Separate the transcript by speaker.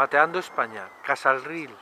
Speaker 1: Mateando España, Casalril,